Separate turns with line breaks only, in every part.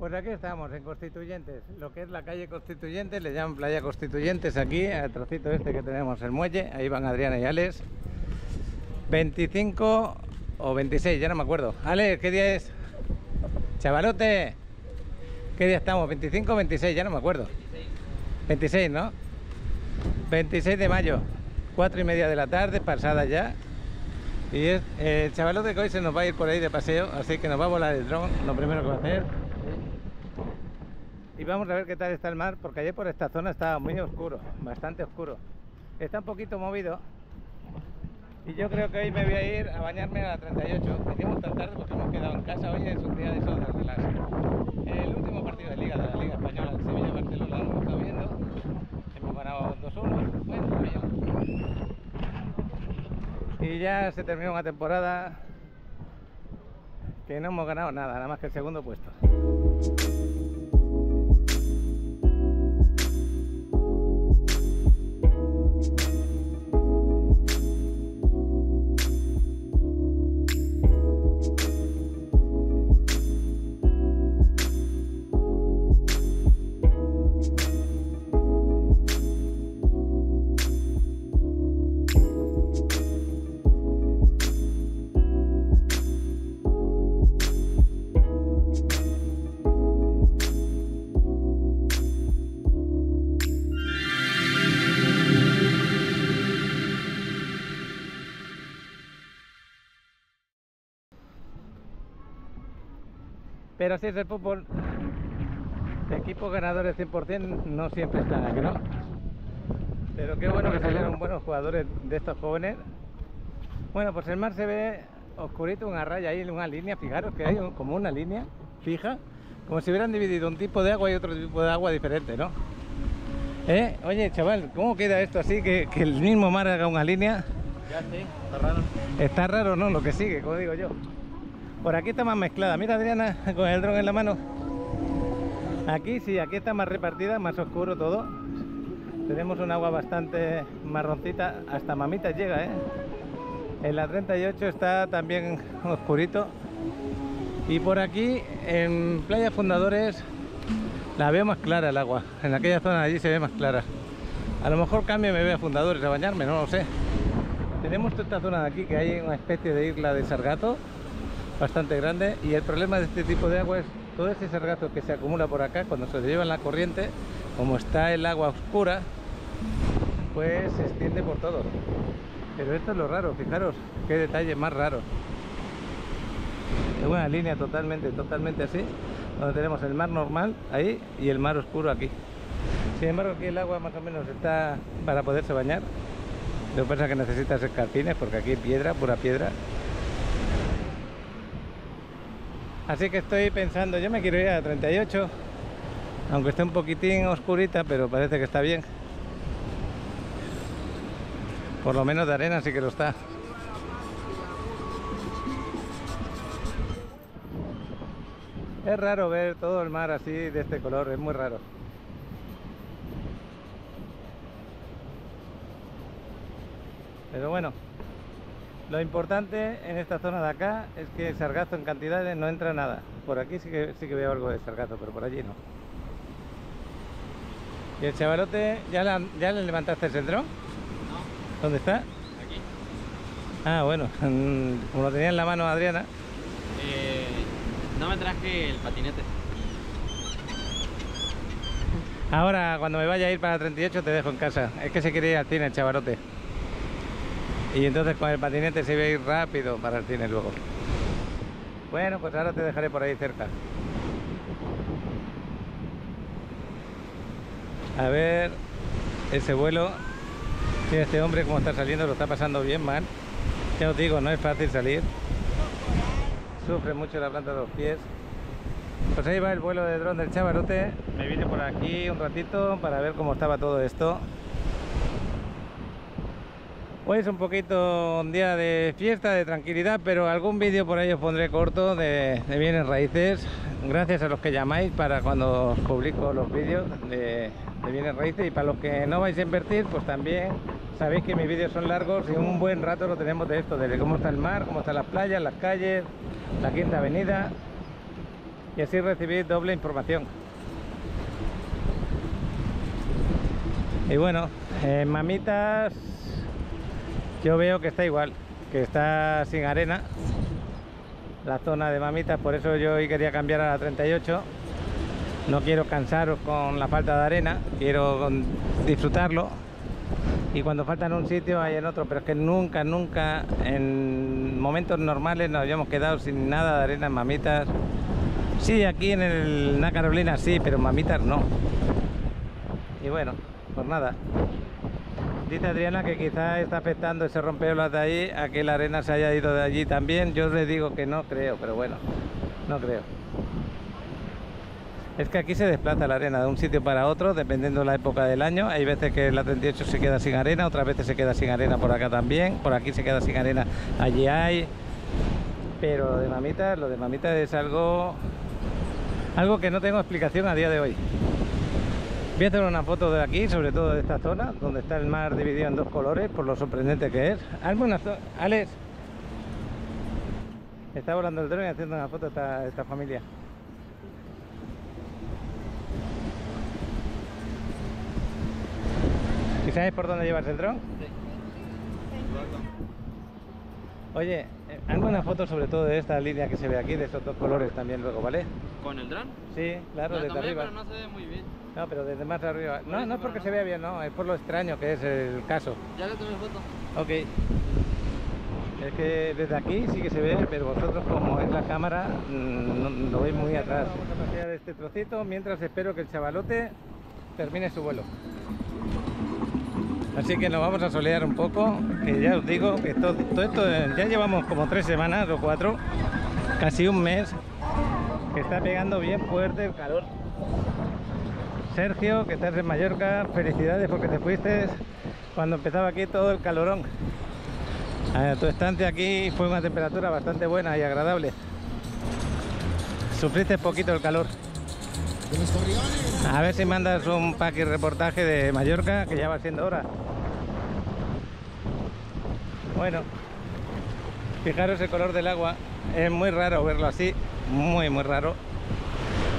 Pues aquí estamos, en Constituyentes, lo que es la calle Constituyentes, le llaman Playa Constituyentes aquí, al trocito este que tenemos el muelle, ahí van Adriana y Alex. 25 o 26, ya no me acuerdo. Alex, ¿qué día es? Chavalote, ¿qué día estamos? 25 o 26, ya no me acuerdo. 26, ¿no? 26 de mayo, 4 y media de la tarde, pasada ya. Y es el chavalote que hoy se nos va a ir por ahí de paseo, así que nos va a volar el dron, lo primero que va a hacer. Y vamos a ver qué tal está el mar, porque ayer por esta zona estaba muy oscuro, bastante oscuro. Está un poquito movido. Y yo creo que hoy me voy a ir a bañarme a la 38. Venimos tan tarde porque hemos quedado en casa. Hoy es un día de esos de relax. El último partido de Liga, de la Liga Española, el Sevilla-Barcelona, lo hemos estado viendo. Hemos ganado 2-1. Bueno. Y ya se terminó una temporada que no hemos ganado nada, nada más que el segundo puesto. Pero así es el fútbol. Equipos ganadores 100% no siempre están aquí, ¿no? Pero qué bueno que salieron buenos jugadores de estos jóvenes. Bueno, pues el mar se ve oscurito, una raya ahí, una línea. Fijaros que hay como una línea fija, como si hubieran dividido un tipo de agua y otro tipo de agua diferente, ¿no? ¿Eh? Oye, chaval, ¿cómo queda esto así? Que, que el mismo mar haga una línea.
Ya sí, está raro.
Está raro, ¿no? Lo que sigue, como digo yo. Por aquí está más mezclada. Mira Adriana con el dron en la mano. Aquí sí, aquí está más repartida, más oscuro todo. Tenemos un agua bastante marroncita, hasta mamitas llega, ¿eh? En la 38 está también oscurito. Y por aquí, en Playa Fundadores, la veo más clara el agua. En aquella zona allí se ve más clara. A lo mejor cambio y me voy a Fundadores a bañarme, no lo sé. Tenemos toda esta zona de aquí que hay una especie de isla de sargato bastante grande. Y el problema de este tipo de agua es todo ese sargazo que se acumula por acá cuando se lleva en la corriente como está el agua oscura pues se extiende por todo. Pero esto es lo raro, fijaros qué detalle más raro. Es una línea totalmente, totalmente así donde tenemos el mar normal ahí y el mar oscuro aquí. Sin embargo aquí el agua más o menos está para poderse bañar. Lo que pasa que necesitas escarpines porque aquí piedra, pura piedra Así que estoy pensando, yo me quiero ir a 38, aunque esté un poquitín oscurita, pero parece que está bien. Por lo menos de arena sí que lo está. Es raro ver todo el mar así de este color, es muy raro. Pero bueno, lo importante en esta zona de acá es que el sargazo en cantidades no entra nada. Por aquí sí que, sí que veo algo de sargazo, pero por allí no. ¿Y el chavalote, ya, ya le levantaste el dron?
No.
¿Dónde está?
Aquí.
Ah, bueno, como lo tenía en la mano Adriana.
Eh, no me traje el patinete.
Ahora, cuando me vaya a ir para 38, te dejo en casa. Es que se quiere ir al cine el chavalote. Y entonces con el patinete se iba a ir rápido para el cine luego. Bueno, pues ahora te dejaré por ahí cerca. A ver ese vuelo. Mira este hombre cómo está saliendo, lo está pasando bien mal. Ya os digo, no es fácil salir. Sufre mucho la planta de los pies. Pues ahí va el vuelo de dron del Chavarote. Me vine por aquí un ratito para ver cómo estaba todo esto. Hoy es un poquito un día de fiesta, de tranquilidad, pero algún vídeo por ahí os pondré corto de, de, bienes raíces. Gracias a los que llamáis para cuando publico los vídeos de, de, bienes raíces y para los que no vais a invertir, pues también sabéis que mis vídeos son largos y un buen rato lo tenemos de esto, de cómo está el mar, cómo están las playas, las calles, la quinta avenida. y así recibir doble información. Y bueno, en Mamitas yo veo que está igual, que está sin arena la zona de Mamitas, por eso yo hoy quería cambiar a la 38. No quiero cansaros con la falta de arena, quiero disfrutarlo. Y cuando falta en un sitio hay en otro, pero es que nunca, nunca en momentos normales nos habíamos quedado sin nada de arena en Mamitas. Sí, aquí en el Na Carolina sí, pero en Mamitas no. Y bueno, pues nada. Dice Adriana que quizá está afectando ese rompeolas de ahí a que la arena se haya ido de allí también. Yo le digo que no creo, pero bueno, no creo. Es que aquí se desplaza la arena de un sitio para otro dependiendo de la época del año. Hay veces que la 38 se queda sin arena, otras veces se queda sin arena por acá también. Por aquí se queda sin arena, allí hay. Pero lo de mamita, lo de mamita es algo, algo que no tengo explicación a día de hoy. Voy a hacer una foto de aquí, sobre todo de esta zona, donde está el mar dividido en dos colores, por lo sorprendente que es. Una Alex. Está volando el dron y haciendo una foto de esta, familia. ¿Y sabes por dónde llevas el dron? Sí. Oye, eh, hazme una foto sobre todo de esta línea que se ve aquí, de esos dos colores también luego, ¿vale?
¿Con el dron?
Sí, claro, desde arriba.
Pero no se ve muy bien.
No, pero desde más arriba. No, no es porque se vea bien, no, es por lo extraño que es el caso.
Ya le tomé foto.
Ok. Es que desde aquí sí que se ve, pero vosotros como es la cámara, mm, lo veis muy atrás. Vamos a pasear este trocito mientras espero que el chavalote termine su vuelo. Así que nos vamos a solear un poco, que ya os digo que todo, todo esto, ya llevamos como tres semanas o cuatro, casi un mes, que está pegando bien fuerte el calor. Sergio, que estás en Mallorca, felicidades porque te fuiste cuando empezaba aquí todo el calorón. tu estancia aquí fue una temperatura bastante buena y agradable. Sufriste poquito el calor. A ver si mandas un pack y reportaje de Mallorca, que ya va siendo hora. Bueno, fijaros el color del agua. Es muy raro verlo así, muy muy raro.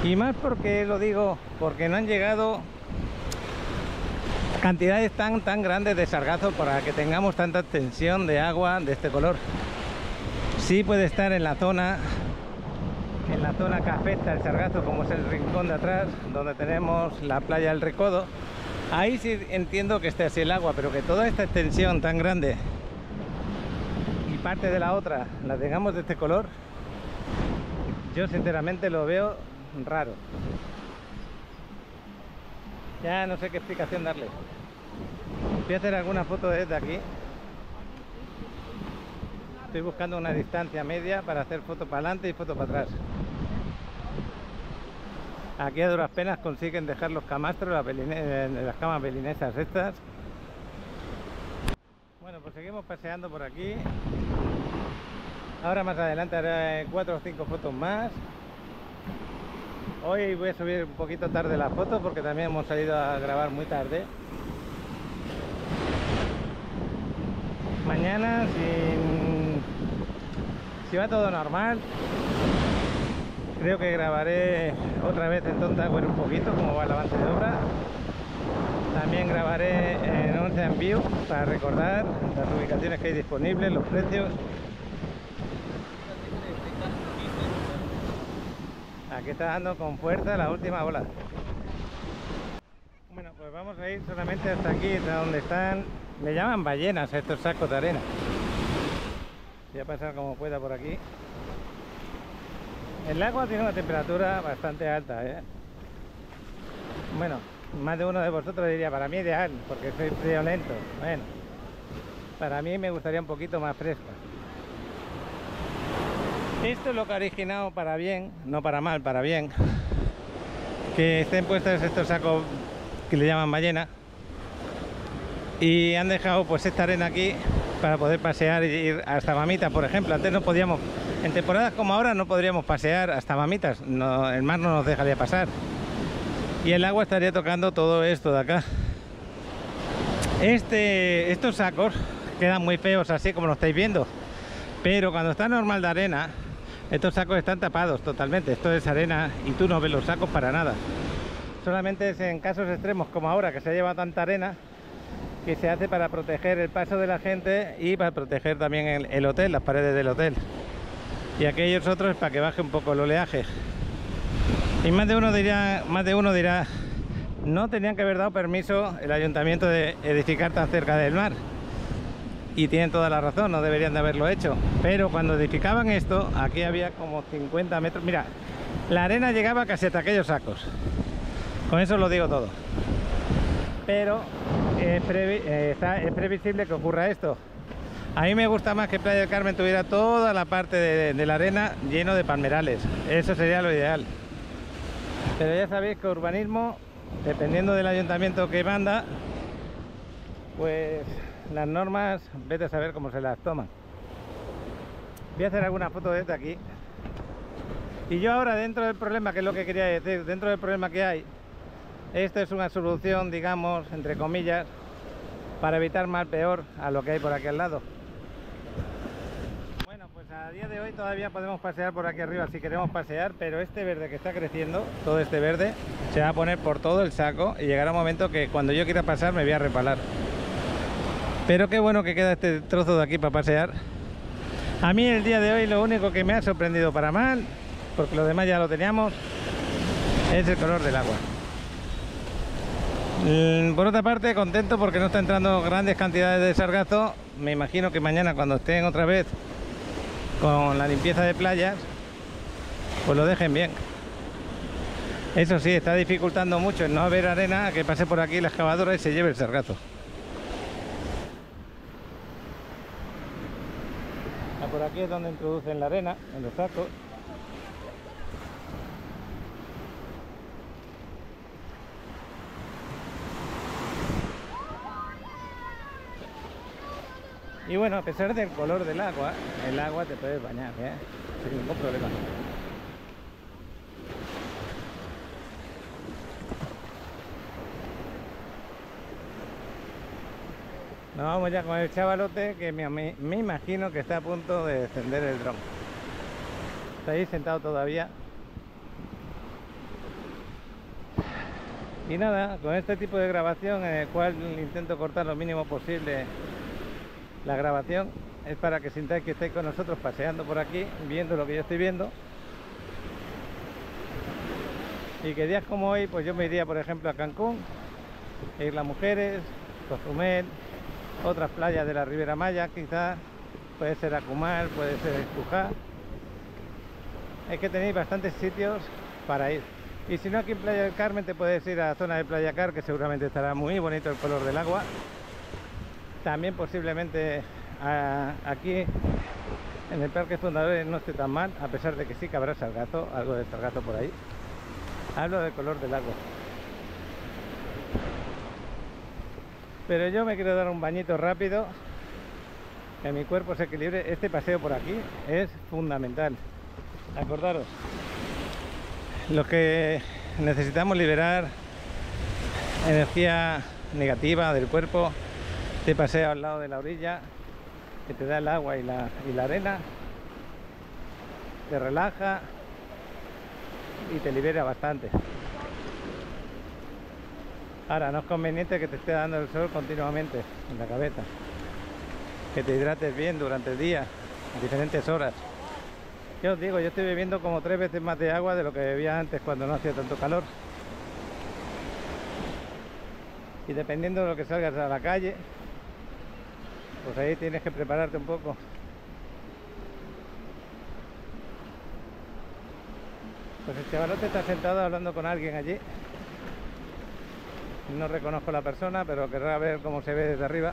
Y más porque lo digo, porque no han llegado cantidades tan tan grandes de sargazo para que tengamos tanta tensión de agua de este color. Sí puede estar en la zona en la zona que afecta el sargazo como es el rincón de atrás donde tenemos la playa del Recodo ahí sí entiendo que esté así el agua pero que toda esta extensión tan grande y parte de la otra la tengamos de este color yo sinceramente lo veo raro. Ya no sé qué explicación darle. Voy a hacer alguna foto desde aquí. Estoy buscando una distancia media para hacer foto para adelante y foto para atrás. Aquí a duras penas consiguen dejar los camastros, las, las camas belinesas estas. Bueno, pues seguimos paseando por aquí. Ahora más adelante haré cuatro o cinco fotos más. Hoy voy a subir un poquito tarde la foto porque también hemos salido a grabar muy tarde. Mañana, si, va todo normal, creo que grabaré otra vez en Tontaguer un poquito como va el avance de obra. También grabaré en Ocean View para recordar las ubicaciones que hay disponibles, los precios Aquí está dando con fuerza la última ola. Bueno, pues vamos a ir solamente hasta aquí, hasta donde están, me llaman ballenas estos sacos de arena. Voy a pasar como pueda por aquí. El agua tiene una temperatura bastante alta, ¿eh? Bueno, más de uno de vosotros diría, para mí ideal, porque soy frío lento. Bueno, para mí me gustaría un poquito más fresca. Esto es lo que ha originado para bien, no para mal, para bien, que estén puestos estos sacos que le llaman ballena y han dejado pues esta arena aquí para poder pasear y ir hasta Mamitas, por ejemplo. Antes no podíamos, en temporadas como ahora no podríamos pasear hasta Mamitas, el mar no nos dejaría pasar y el agua estaría tocando todo esto de acá. Este, estos sacos quedan muy feos así como lo estáis viendo, pero cuando está normal de arena Estos sacos están tapados totalmente. Esto es arena y tú no ves los sacos para nada. Solamente es en casos extremos como ahora que se lleva tanta arena que se hace para proteger el paso de la gente y para proteger también el, el hotel, las paredes del hotel. Y aquellos otros para que baje un poco el oleaje. Y más de uno dirá, más de uno dirá, no tenían que haber dado permiso el ayuntamiento de edificar tan cerca del mar. Y tienen toda la razón, no deberían de haberlo hecho. Pero cuando edificaban esto, aquí había como 50 metros. Mira, la arena llegaba casi hasta aquellos sacos. Con eso lo digo todo. Pero es, previsible que ocurra esto. A mí me gusta más que Playa del Carmen tuviera toda la parte de, de la arena lleno de palmerales. Eso sería lo ideal. Pero ya sabéis que urbanismo, dependiendo del ayuntamiento que manda, pues las normas, vete a saber cómo se las toman. Voy a hacer alguna foto desde aquí. Y yo ahora dentro del problema, que es lo que quería decir, dentro del problema que hay, esto es una solución, digamos, entre comillas, para evitar mal peor a lo que hay por aquí al lado. Bueno, pues a día de hoy todavía podemos pasear por aquí arriba si queremos pasear, pero este verde que está creciendo, todo este verde, se va a poner por todo el saco y llegará un momento que cuando yo quiera pasar me voy a repalar. Pero qué bueno que queda este trozo de aquí para pasear. A mí el día de hoy lo único que me ha sorprendido para mal, porque lo demás ya lo teníamos, es el color del agua. Mm, Por otra parte, contento porque no está entrando grandes cantidades de sargazo. Me imagino que mañana cuando estén otra vez con la limpieza de playas, pues lo dejen bien. Eso sí, está dificultando mucho el no haber arena que pase por aquí la excavadora y se lleve el sargazo. Aquí es donde introducen la arena, en los sacos. Y bueno, a pesar del color del agua, el agua te puedes bañar, ¿eh? sin ningún problema. Nos vamos ya con el chavalote que me, me- imagino que está a punto de descender el dron. Está ahí sentado todavía. Y nada, con este tipo de grabación en el cual intento cortar lo mínimo posible la grabación, es para que sintáis que estáis con nosotros paseando por aquí, viendo lo que yo estoy viendo. Y que días como hoy, pues yo me iría, por ejemplo, a Cancún, Islas Mujeres, Cozumel, otras playas de la Ribera Maya, quizás, puede ser Acumal, puede ser Estujá. Es que tenéis bastantes sitios para ir. Y si no, aquí en Playa del Carmen te puedes ir a la zona de Playa Car, que seguramente estará muy bonito el color del agua. También posiblemente aquí en el Parque Fundadores no esté tan mal, a pesar de que sí que habrá sargazo, algo de sargazo por ahí. Hablo del color del agua. Pero yo me quiero dar un bañito rápido, que mi cuerpo se equilibre. Este paseo por aquí es fundamental. Acordaros, los que necesitamos liberar energía negativa del cuerpo, este paseo al lado de la orilla, que te da el agua y la, y la arena, te relaja y te libera bastante. Ahora, no es conveniente que te esté dando el sol continuamente en la cabeza. Que te hidrates bien durante el día, a diferentes horas. Yo os digo, yo estoy bebiendo como tres veces más de agua de lo que bebía antes cuando no hacía tanto calor. Y dependiendo de lo que salgas a la calle, pues ahí tienes que prepararte un poco. Pues el chavalote está sentado hablando con alguien allí. No reconozco la persona, pero querrá ver cómo se ve desde arriba.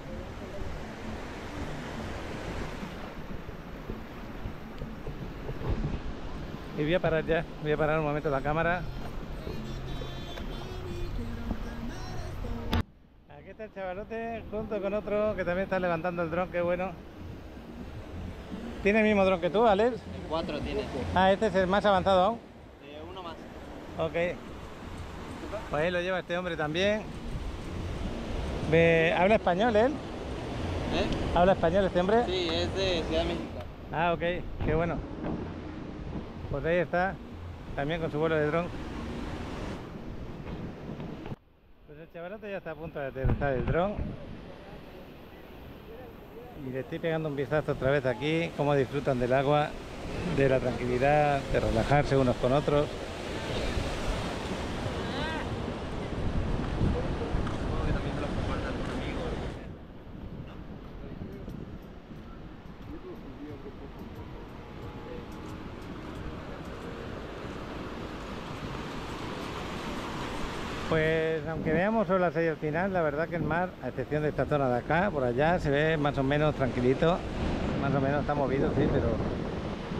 Y voy a parar ya, voy a parar un momento la cámara. Aquí está el chavalote junto con otro que también está levantando el dron, qué bueno. ¿Tiene el mismo dron que tú, Alex?
El 4 tiene.
Ah, este es el más avanzado aún.
Eh, uno más.
Ok. Pues ahí lo lleva este hombre también. ¿Habla español él?
¿Eh?
¿Habla español este hombre?
Sí, es de Ciudad de México.
Ah, ok, qué bueno. Pues ahí está, también con su vuelo de dron. Pues el chavalote ya está a punto de aterrizar el dron. Y le estoy pegando un vistazo otra vez aquí, cómo disfrutan del agua, de la tranquilidad, de relajarse unos con otros.
Supongo que también se los compartan tus amigos.
Pues aunque veamos solo las 6 al final, la verdad que el mar, a excepción de esta zona de acá, por allá se ve más o menos tranquilito, más o menos está movido, sí, pero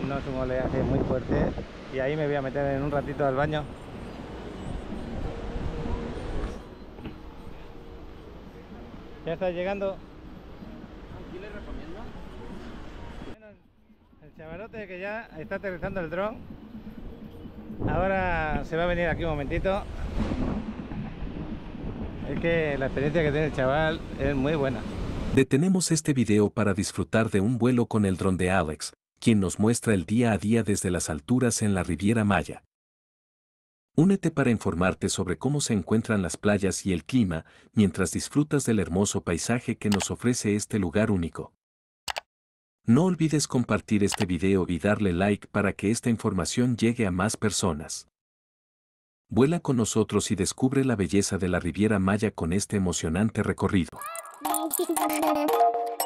no es un oleaje muy fuerte. Y ahí me voy a meter en un ratito al baño. Ya está llegando.
Aquí les recomiendo.
Bueno, el chavalote que ya está aterrizando el dron. Ahora se va a venir aquí un momentito. Es que la experiencia que tiene el chaval es muy buena.
Detenemos este video para disfrutar de un vuelo con el dron de Alex, quien nos muestra el día a día desde las alturas en la Riviera Maya. Únete para informarte sobre cómo se encuentran las playas y el clima mientras disfrutas del hermoso paisaje que nos ofrece este lugar único. No olvides compartir este video y darle like para que esta información llegue a más personas. Vuela con nosotros y descubre la belleza de la Riviera Maya con este emocionante recorrido.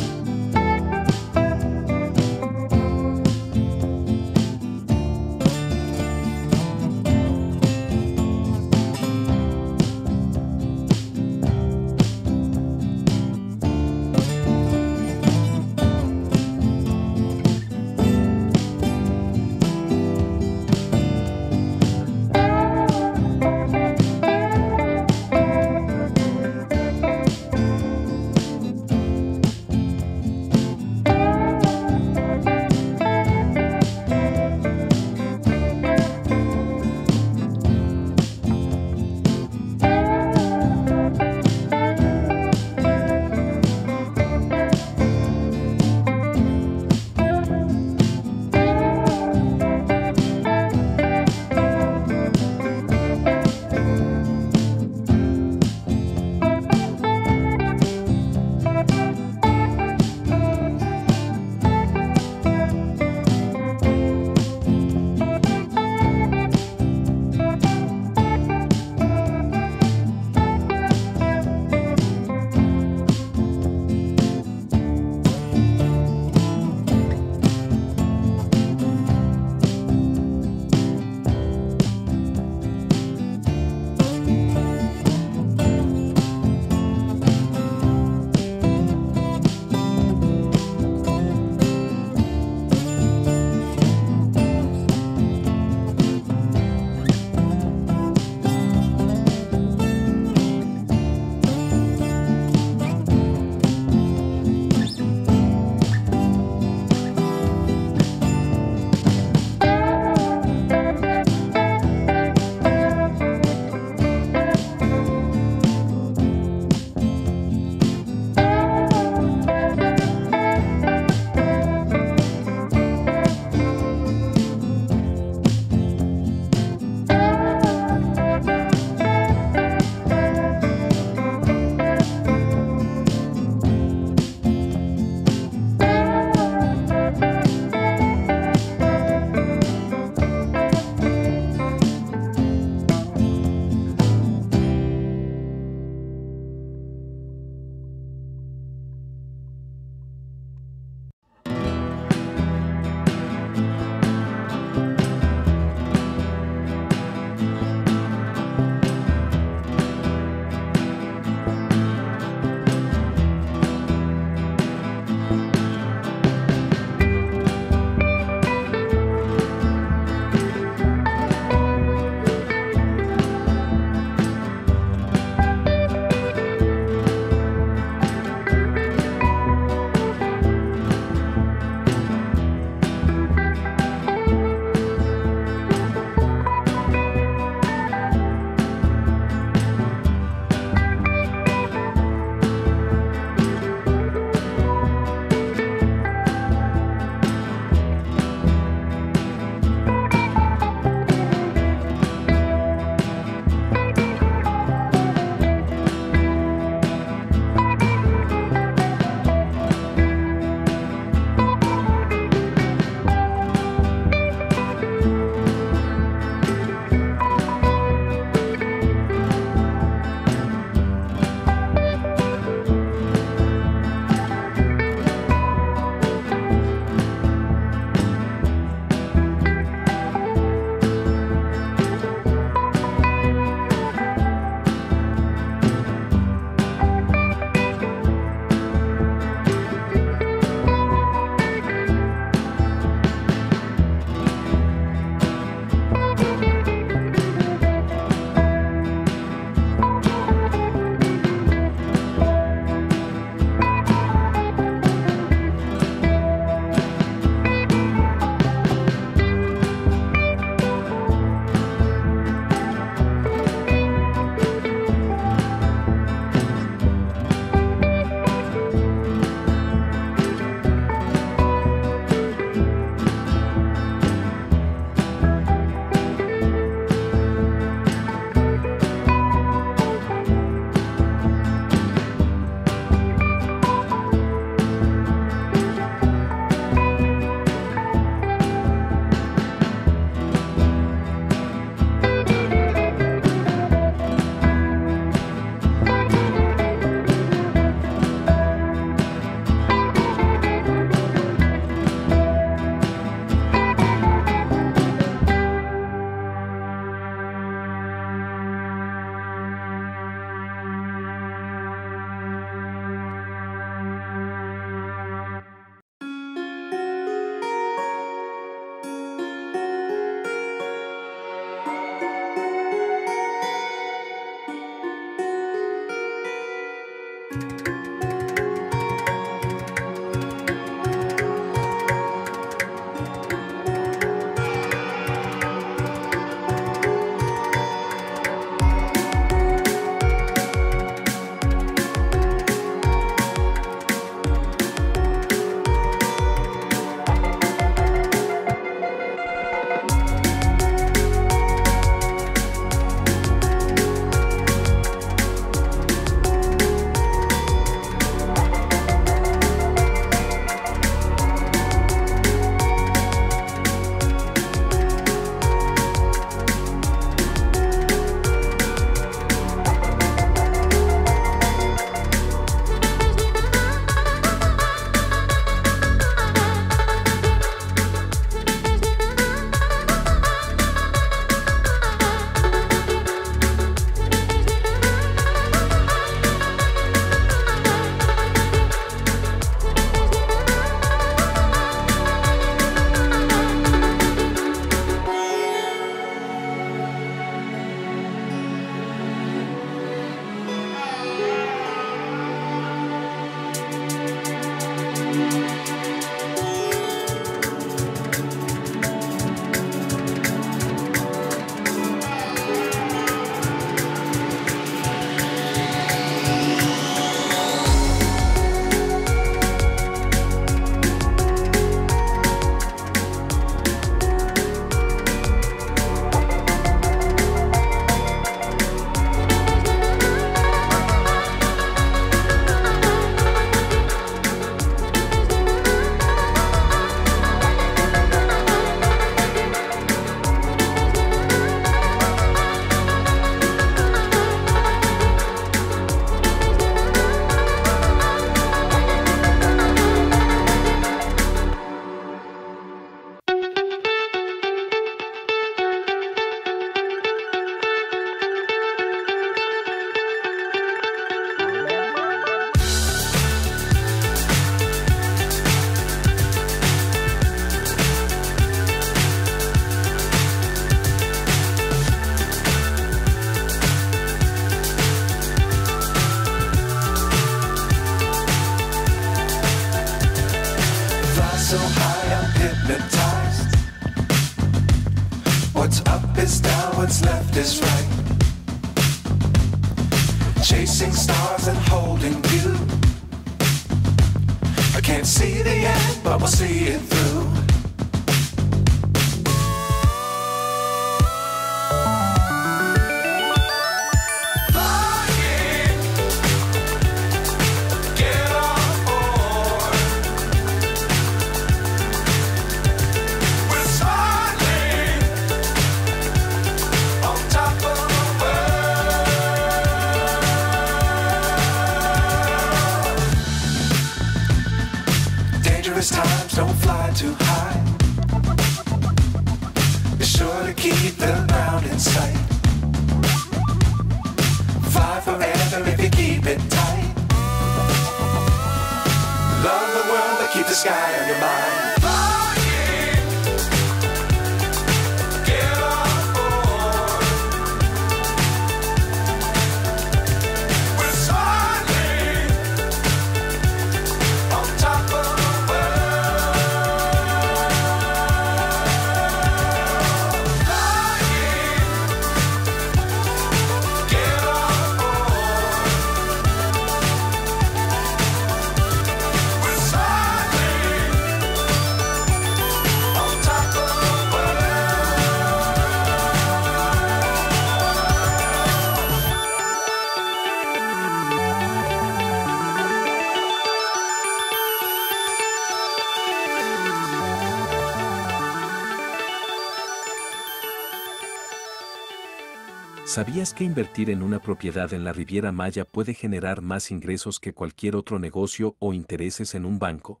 ¿Sabías que invertir en una propiedad en la Riviera Maya puede generar más ingresos que cualquier otro negocio o intereses en un banco?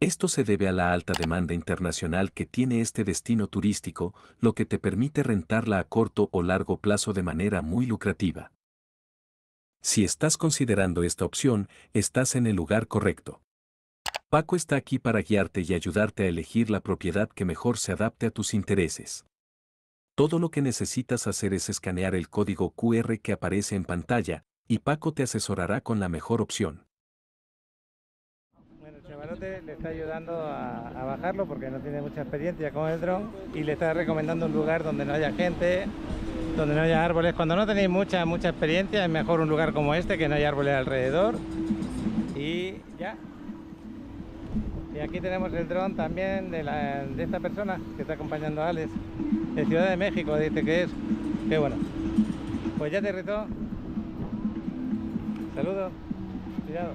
Esto se debe a la alta demanda internacional que tiene este destino turístico, lo que te permite rentarla a corto o largo plazo de manera muy lucrativa. Si estás considerando esta opción, estás en el lugar correcto. Paco está aquí para guiarte y ayudarte a elegir la propiedad que mejor se adapte a tus intereses. Todo lo que necesitas hacer es escanear el código QR que aparece en pantalla, y Paco te asesorará con la mejor opción.
Bueno, chavalote le está ayudando a, a bajarlo porque no tiene mucha experiencia con el dron y le está recomendando un lugar donde no haya gente, donde no haya árboles. Cuando no tenéis mucha, mucha experiencia es mejor un lugar como este que no haya árboles alrededor. Y ya. Y aquí tenemos el dron también de, la- de esta persona que está acompañando a Alex, de Ciudad de México, dice que es. Qué bueno. Pues ya aterrizó. Saludos. Cuidado.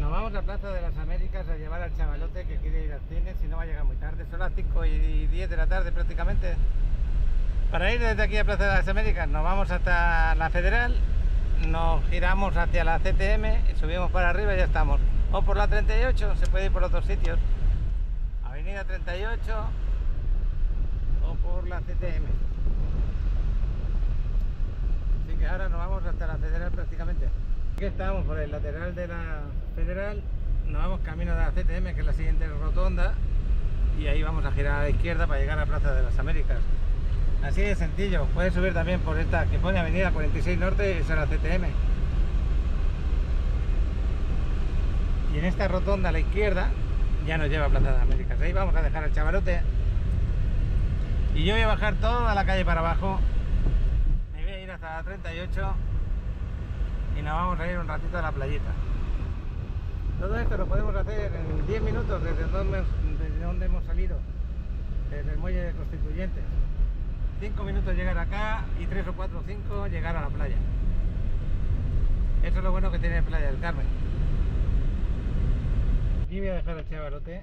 Nos vamos a Plaza de las Américas a llevar al chavalote que quiere ir al cine, si no va a llegar muy tarde, son las 5 y 10 de la tarde prácticamente. Para ir desde aquí a Plaza de las Américas nos vamos hasta la Federal, nos giramos hacia la CTM subimos para arriba y ya estamos. O por la 38, se puede ir por otros sitios. Avenida 38 o por la CTM. Así que ahora nos vamos hasta la Federal prácticamente. Aquí estamos por el lateral de la Federal, nos vamos camino de la CTM, que es la siguiente rotonda, y ahí vamos a girar a la izquierda para llegar a Plaza de las Américas. Así de sencillo, puedes subir también por esta que pone Avenida 46 Norte esa es la CTM. Y en esta rotonda a la izquierda ya nos lleva a Plaza de Américas. Ahí vamos a dejar al chavalote. Y yo voy a bajar toda la calle para abajo. Me voy a ir hasta la 38 y nos vamos a ir un ratito a la playita. Todo esto lo podemos hacer en 10 minutos desde donde, desde donde hemos salido, desde el muelle de Constituyentes. 5 minutos llegar acá y 3 o 4 o 5 llegar a la playa. Eso es lo bueno que tiene Playa del Carmen. Aquí voy a dejar el chavalote.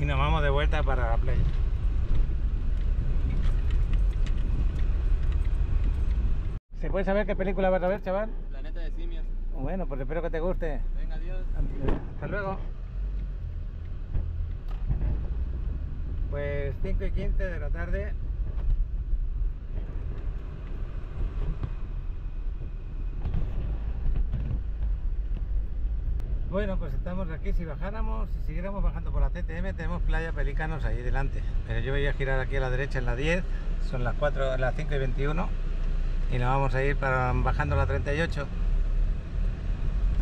Y nos vamos de vuelta para la playa. ¿Se puede saber qué película vas a ver, chaval?
Planeta de simios.
Bueno, pues espero que te guste.
Venga, adiós.
Hasta luego. Pues 5 y 15 de la tarde. Bueno, pues estamos aquí. Si bajáramos, si siguiéramos bajando por la CTM, tenemos playa Pelicanos ahí delante. Pero yo voy a girar aquí a la derecha en la 10. Son las 4, las 5 y 21. y nos vamos a ir para bajando la 38.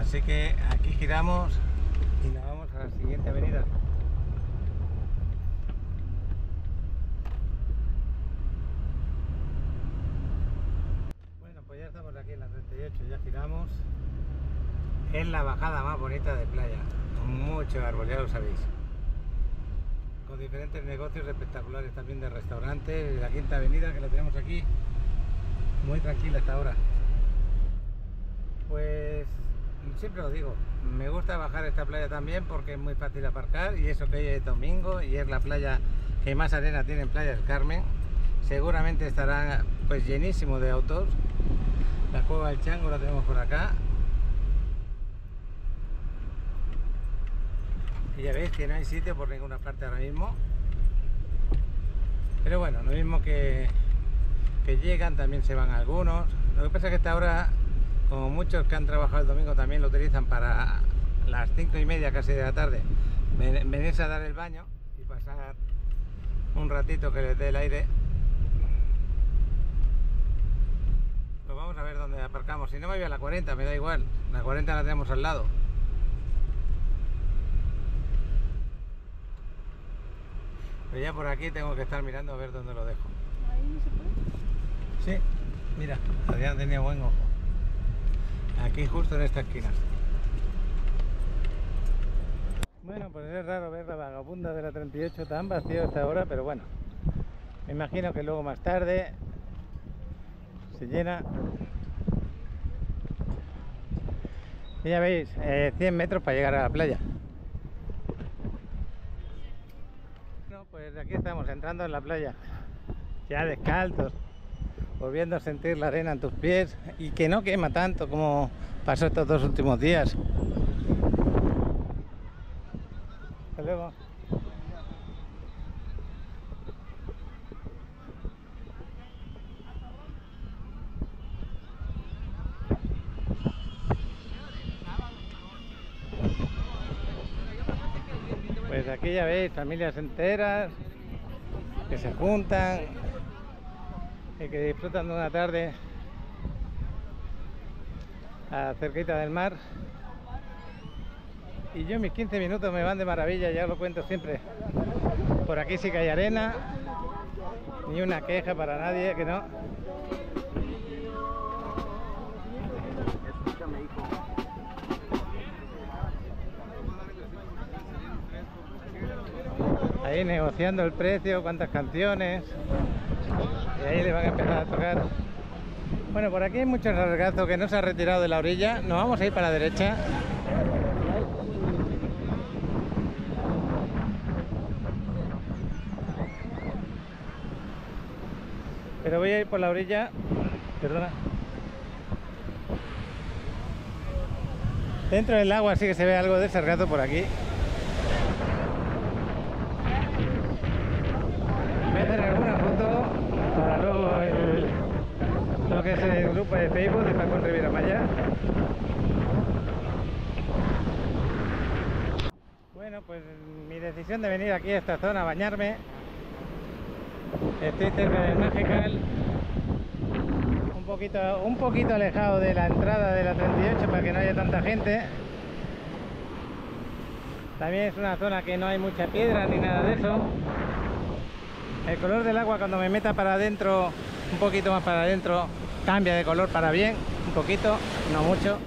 Así que aquí giramos y nos vamos a la siguiente avenida. Bueno, pues ya estamos aquí en la 38, ya giramos. Es la bajada más bonita de playa, con mucho árbol, ya lo sabéis. Con diferentes negocios espectaculares también de restaurantes, la quinta avenida que la tenemos aquí, muy tranquila hasta ahora. Pues siempre lo digo, me gusta bajar esta playa también porque es muy fácil aparcar y eso que hoy es domingo y es la playa que más arena tiene en Playa del Carmen. Seguramente estará pues llenísimo de autos. La cueva del Chango la tenemos por acá. Y ya veis que no hay sitio por ninguna parte ahora mismo. Pero bueno, lo mismo que, que llegan, también se van algunos. Lo que pasa es que esta hora, como muchos que han trabajado el domingo, también lo utilizan para las cinco y media casi de la tarde, ven- venirse a dar el baño y pasar un ratito que les dé el aire. Pues vamos a ver dónde aparcamos. Si no me voy a la 40, me da igual. La 40 la tenemos al lado. Pero ya por aquí tengo que estar mirando a ver dónde lo dejo. Sí, mira, Adrián tenía buen ojo. Aquí justo en esta esquina. Bueno, pues es raro ver la vagabunda de la 38 tan vacío a esta hora, pero bueno. Me imagino que luego más tarde se llena. Y ya veis, eh, 100 metros para llegar a la playa. Bueno, pues aquí estamos entrando en la playa. Ya descalzos, volviendo a sentir la arena en tus pies y que no quema tanto como pasó estos dos últimos días. Hasta luego. Pues ya veis familias enteras que se juntan y que disfrutan de una tarde a cerquita del mar. Y yo mis 15 minutos me van de maravilla, ya lo cuento siempre. Por aquí sí que hay arena, ni una queja para nadie, que no. Ahí negociando el precio, cuántas canciones. Y ahí le van a empezar a tocar. Bueno, por aquí hay mucho sargazo que no se ha retirado de la orilla. Nos vamos a ir para la derecha. Pero voy a ir por la orilla. Perdona. Dentro del agua sí que se ve algo de sargazo por aquí. Voy a hacer alguna foto para luego el, lo que es el de Facebook de Paco Riviera Maya. Bueno, pues mi decisión de venir aquí a esta zona a bañarme. Estoy cerca del Magical. Un poquito, un poquito alejado de la entrada de la 38 para que no haya tanta gente. También es una zona que no hay mucha piedra ni nada de eso. El color del agua cuando me meta para adentro, un poquito más para adentro, cambia de color para bien, un poquito, no mucho.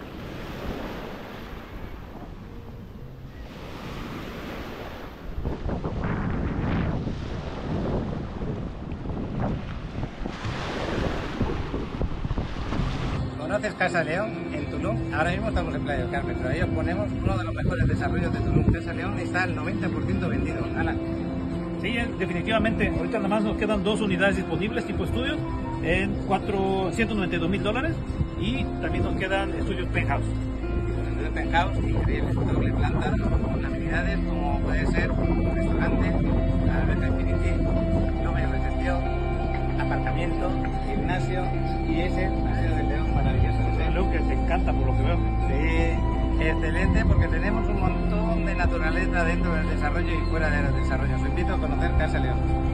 ¿Conoces Casa León en Tulum? Ahora mismo estamos en Playa del Carmen, pero ahí os ponemos uno de los mejores desarrollos de Tulum. Casa León está al 90% vendido. Alan,
Sí, definitivamente. Ahorita nada más nos quedan dos unidades disponibles tipo estudio en 492 mil dólares y también nos quedan estudios penthouse.
de penthouse increíble, doble planta, con amenidades como puede ser un restaurante, la alberca Infinity, club de recepción, aparcamiento, gimnasio y ese paseo del león maravilloso.
Creo que te encanta por lo que veo.
Sí, excelente porque tenemos un montón de naturaleza dentro del desarrollo y fuera del desarrollo. Os invito a conocer Casa León.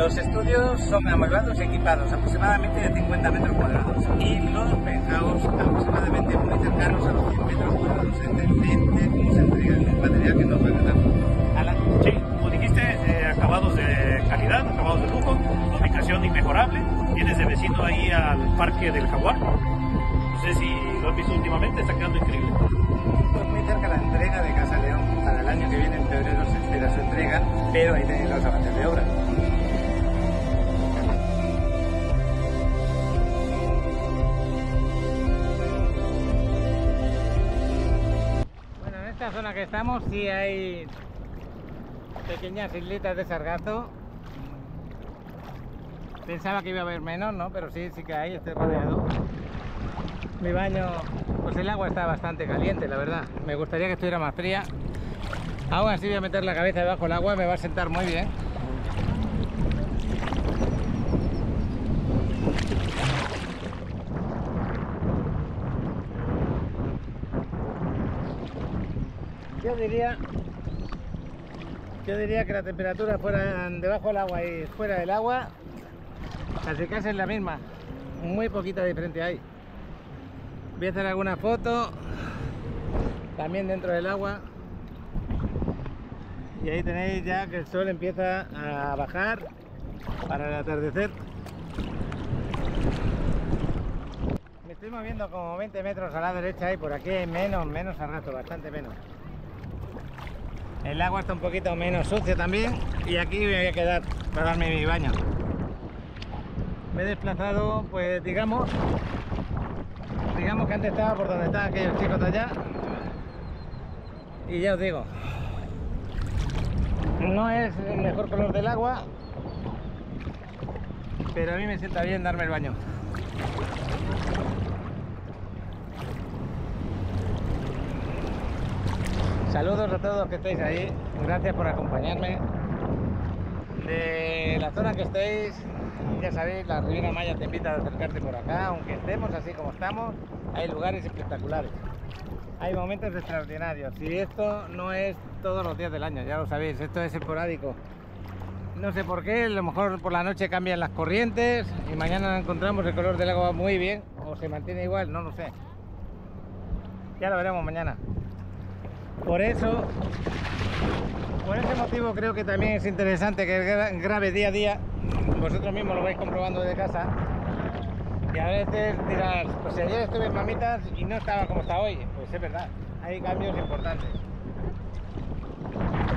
Los estudios son amueblados y equipados aproximadamente de 50 metros cuadrados y los penthouse aproximadamente muy cercanos a los 100 metros cuadrados. Entrega el material que nos van a dar.
Sí, como dijiste, eh, acabados de calidad, acabados de lujo, ubicación inmejorable. Tienes de vecino ahí al parque del Jaguar. No sé si lo has visto últimamente, está quedando increíble.
Pues muy cerca la entrega de Casa León. Para el año que viene, en febrero, se espera su entrega, pero ahí tenéis los avances de obra. Que estamos sí hay pequeñas islitas de sargazo. Pensaba que iba a haber menos, ¿no? Pero sí, sí que hay, estoy rodeado. Mi baño, pues el agua está bastante caliente, la verdad. Me gustaría que estuviera más fría. Aún así voy a meter la cabeza debajo del agua, me va a sentar muy bien. Yo diría, yo diría que la temperatura fuera debajo del agua y fuera del agua, casi casi es la misma. Muy poquita diferencia hay. Voy a hacer alguna foto también dentro del agua. Y ahí tenéis ya que el sol empieza a bajar para el atardecer. Me estoy moviendo como 20 metros a la derecha y por aquí hay menos, menos sargazo, bastante menos. El agua está un poquito menos sucia también y aquí me voy a quedar para darme mi baño. Me he desplazado, pues digamos, digamos que antes estaba por donde estaba aquellos chicos de allá y ya os digo, no es el mejor color del agua, pero a mí me sienta bien darme el baño. Saludos a todos que estáis ahí, gracias por acompañarme. De la zona que estéis, ya sabéis, la Riviera Maya te invita a acercarte por acá, aunque estemos así como estamos, hay lugares espectaculares. Hay momentos extraordinarios y esto no es todos los días del año, ya lo sabéis, esto es esporádico. No sé por qué, a lo mejor por la noche cambian las corrientes y mañana encontramos el color del agua muy bien o se mantiene igual, no lo sé. Ya lo veremos mañana. Por eso, por ese motivo creo que también es interesante que gra- grabe día a día. Vosotros mismos lo vais comprobando desde casa. Y a veces dirás, pues si ayer estuve en Mamitas y no estaba como está hoy. Pues es verdad, hay cambios importantes.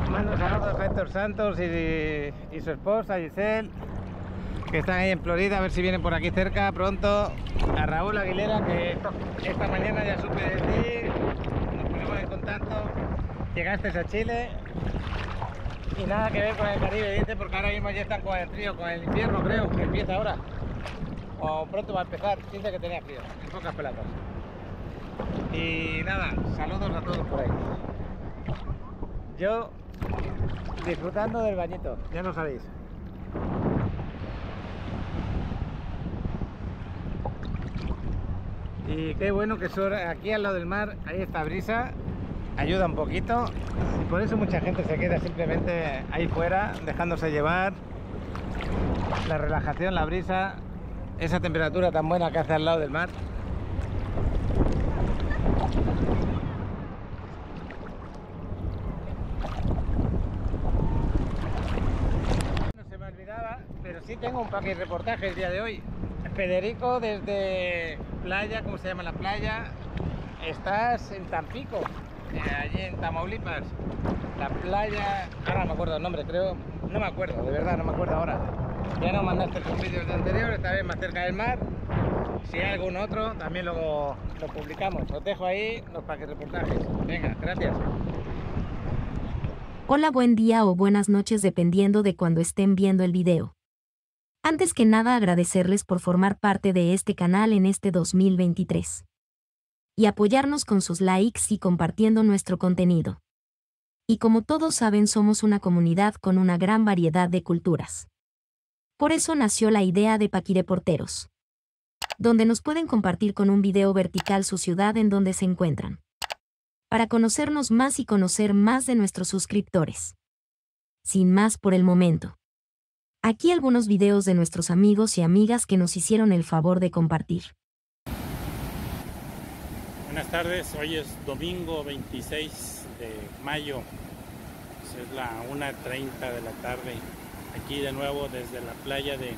Mando saludos a Héctor Santos y, su esposa Giselle, que están ahí en Florida, a ver si vienen por aquí cerca pronto. A Raúl Aguilera, que esta mañana ya supe de ti, nos pusimos en contacto, llegaste a Chile y nada que ver con el Caribe, dice, porque ahora mismo ya están con el frío, con el invierno creo, que empieza ahora. O pronto va a empezar, dice que tenía frío, en pocas pelotas. Y nada, saludos a todos por ahí. Yo disfrutando del bañito, ya lo sabéis. Y qué bueno que aquí al lado del mar, hay esta brisa, ayuda un poquito. Y por eso mucha gente se queda simplemente ahí fuera, dejándose llevar. La relajación, la brisa, esa temperatura tan buena que hace al lado del mar. No se me olvidaba, pero sí tengo un paquete reportaje el día de hoy. Federico, desde playa, ¿cómo se llama la playa? Estás en Tampico, allí en Tamaulipas. La playa, ahora no me acuerdo el nombre, creo, no me acuerdo, de verdad, no me acuerdo ahora. Ya nos mandaste un vídeo de anterior, esta vez más cerca del mar. Si hay algún otro, también luego lo publicamos. Os dejo ahí los paquetes reportajes. Venga, gracias.
Hola, buen día o buenas noches dependiendo de cuando estén viendo el video. Antes que nada agradecerles por formar parte de este canal en este 2023. Y apoyarnos con sus likes y compartiendo nuestro contenido. Y como todos saben somos una comunidad con una gran variedad de culturas. Por eso nació la idea de Paquireporteros. Donde nos pueden compartir con un video vertical su ciudad en donde se encuentran para conocernos más y conocer más de nuestros suscriptores. Sin más por el momento. Aquí algunos videos de nuestros amigos y amigas que nos hicieron el favor de compartir.
Buenas tardes, hoy es domingo 26 de mayo, Pues es la 1.30 de la tarde, aquí de nuevo desde la playa de,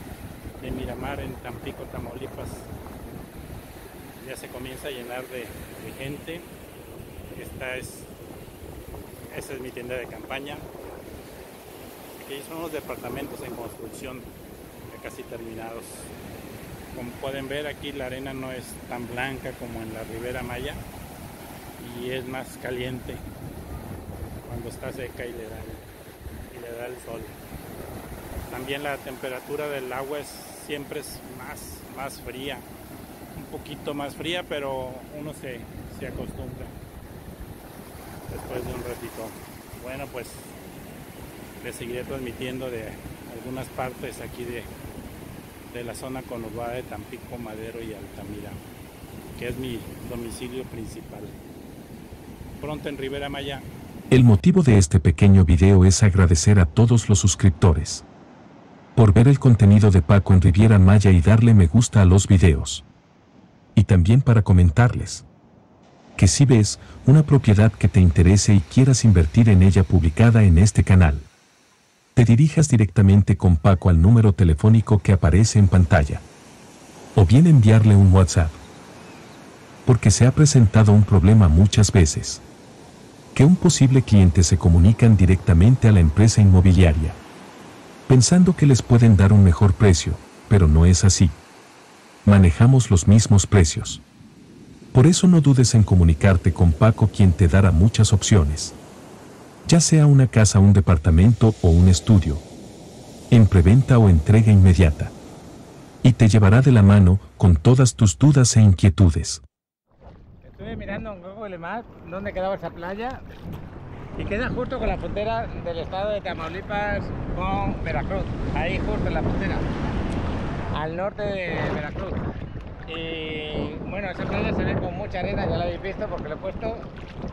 Miramar en Tampico, Tamaulipas. Ya se comienza a llenar de, gente. Esta es, esta es mi tienda de campaña. Aquí son unos departamentos en construcción, ya casi terminados. Como pueden ver aquí la arena no es tan blanca como en la Ribera Maya y es más caliente cuando está seca y le da el, y le da el sol. También la temperatura del agua siempre es más, más fría, un poquito más fría, pero uno se, se acostumbra después de un ratito. Bueno, pues les seguiré transmitiendo de algunas partes aquí de, de la zona conurbada de Tampico, Madero y Altamira, que es mi domicilio principal. Pronto en Rivera Maya.
El motivo de este pequeño video es agradecer a todos los suscriptores por ver el contenido de Paco en Riviera Maya y darle me gusta a los videos. Y también para comentarles que si ves una propiedad que te interese y quieras invertir en ella publicada en este canal, te dirijas directamente con Paco al número telefónico que aparece en pantalla. O bien enviarle un WhatsApp. Porque se ha presentado un problema muchas veces. Que un posible cliente se comunican directamente a la empresa inmobiliaria. Pensando que les pueden dar un mejor precio, pero no es así. Manejamos los mismos precios. Por eso no dudes en comunicarte con Paco quien te dará muchas opciones ya sea una casa, un departamento o un estudio, en preventa o entrega inmediata. Y te llevará de la mano con todas tus dudas e inquietudes.
Estuve mirando en Google Maps dónde quedaba esa playa y queda justo con la frontera del estado de Tamaulipas con Veracruz. Ahí justo en la frontera, al norte de Veracruz. Y bueno, esa playa se ve con mucha arena, ya la habéis visto porque lo he puesto.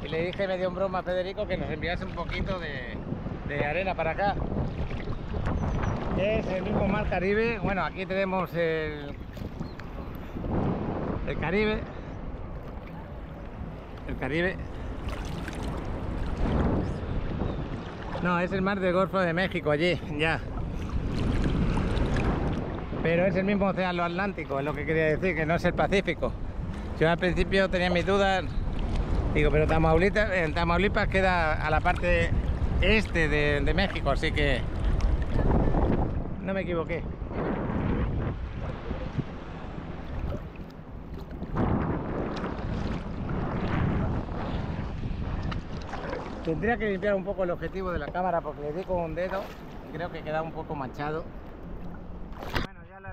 Y le dije medio en broma a Federico que nos enviase un poquito de, de arena para acá. Es el mismo mar Caribe. Bueno, aquí tenemos el, el Caribe. El Caribe. No, es el mar del Golfo de México allí, ya. Pero es el mismo océano Atlántico, es lo que quería decir, que no es el Pacífico. Yo al principio tenía mis dudas, digo, pero Tamaulipas, en Tamaulipas queda a la parte este de, de México, así que no me equivoqué. Tendría que limpiar un poco el objetivo de la cámara porque le di con un dedo y creo que queda un poco manchado.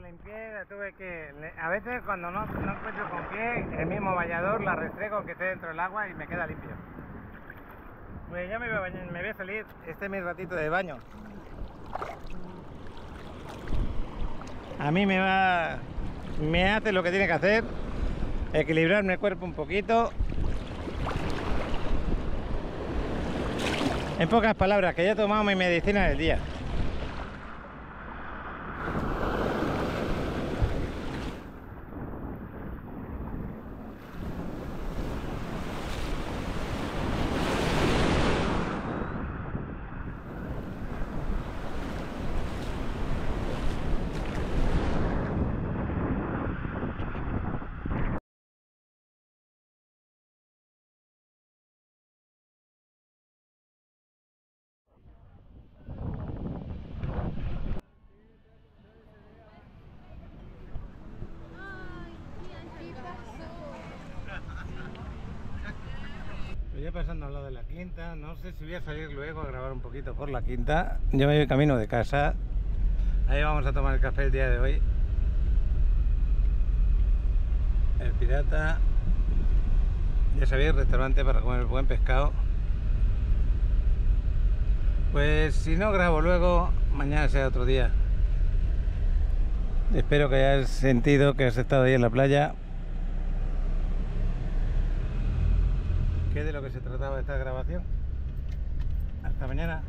La limpié, la tuve que... A veces cuando no, no encuentro con qué, el mismo bañador la restrego que esté dentro del agua y me queda limpio. Pues ya me voy a, bañar- me voy a salir, este es mi ratito de baño. A mí me va... me hace lo que tiene que hacer, equilibrarme el cuerpo un poquito. En pocas palabras, que ya he tomado mi medicina del día. Pues ya pasando al lado de la quinta, no sé si voy a salir luego a grabar un poquito por la quinta. Yo me voy camino de casa. Ahí vamos a tomar el café el día de hoy. El pirata. Ya sabéis, restaurante para comer buen pescado. Pues si no grabo luego, mañana sea otro día. Espero que hayas sentido que has estado ahí en la playa. ¿Qué de lo que se trataba esta grabación? Hasta mañana.